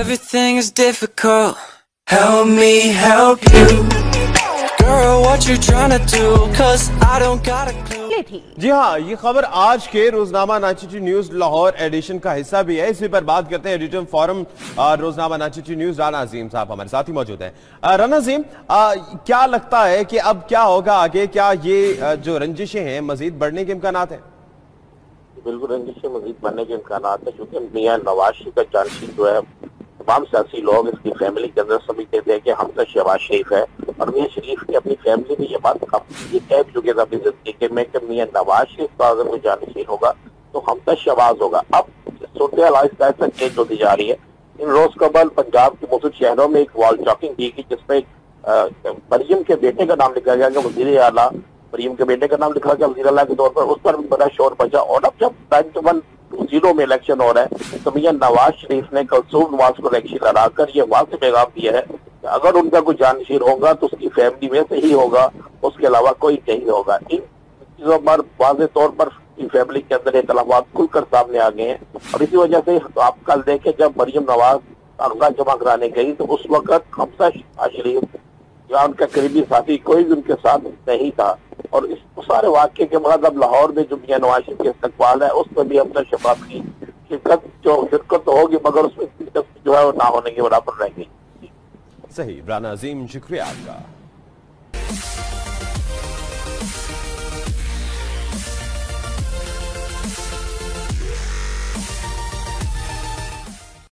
Everything is difficult. Help me help you. Girl, what you trying to do? Cause I don't got a clue. جی ہاں یہ خبر آج کے روزنامہ ناچیٹی news Lahore edition کا حصہ بھی ہے اسی پر بات کرتے ہیں ایڈیٹر فورم روزنامہ ناچیٹی نیوز رانا عظیم صاحب ہمارے ساتھ ہی موجود ہیں رانا عظیم کیا لگتا ہے کہ اب کیا ہوگا آگے کیا یہ جو رنجشیں ہیں مزید بڑھنے کے امکانات ہیں بالکل رنجش سے مزید بڑھنے کے امکانات ہیں کیونکہ میاں نواز شریف کا جانشین جو ہے تمام سیاسی لوگ اس کی فیملی کے اندر سمجھتے تھے کہ ہم تو شہباز شریف ہے اور میاں شریف کی اپنی فیملی میں یہ بات یہ کہہ بھی چکے تھے اپنی زندگی کے میں کہ میاں نواز شریف کا اگر کوئی جانشین ہوگا تو ہم تو شہباز ہوگا۔ اب صورتحال آہستہ آہستہ چینج ہوتی جا رہی ہے۔ ان روز قبل پنجاب کے مختلف شہروں میں ایک وال چاکنگ کی گئی جس میں مریم کے بیٹے کا نام لکھا گیا کہ وزیر اعلیٰ، مریم کے بیٹے کا نام لکھا گیا وزیر اعلیٰ کے طور پر، اس پر بھی بڑا شور بچا اور اب جب نائنٹی زیرو میں الیکشن ہو رہا ہے، تو میاں نواز شریف نے کلثوم نواز کو الیکشن لڑا کر یہ واضح پیغام دیا ہے کہ اگر ان کا کوئی جانشین ہوگا تو اس کی فیملی میں سے ہی ہوگا، اس کے علاوہ کوئی نہیں ہوگا۔ ان چیزوں پر واضح طور پر فیملی کے اندر اختلافات کھل کر سامنے آ گئے ہیں۔ اور اسی وجہ سے آپ کل دیکھیں جب مریم نواز کاغذات جمع کرانے گئی تو اس وقت حمزہ شریف یا ان کا قریبی ساتھی کوئی بھی ان کے ساتھ نہیں تھا۔ اور اس سارے واقعے کے بعد اب لاہور میں جو میاں نواز شریف کے استقبال ہے، اس میں بھی حمزہ شباب کی شرکت جو شرکت تو ہوگی، مگر اس میں دلچسپی جو ہے وہ نہ ہونے کے برابر رہیں گی صحیح رانا عظیم شکریہ آپ کا۔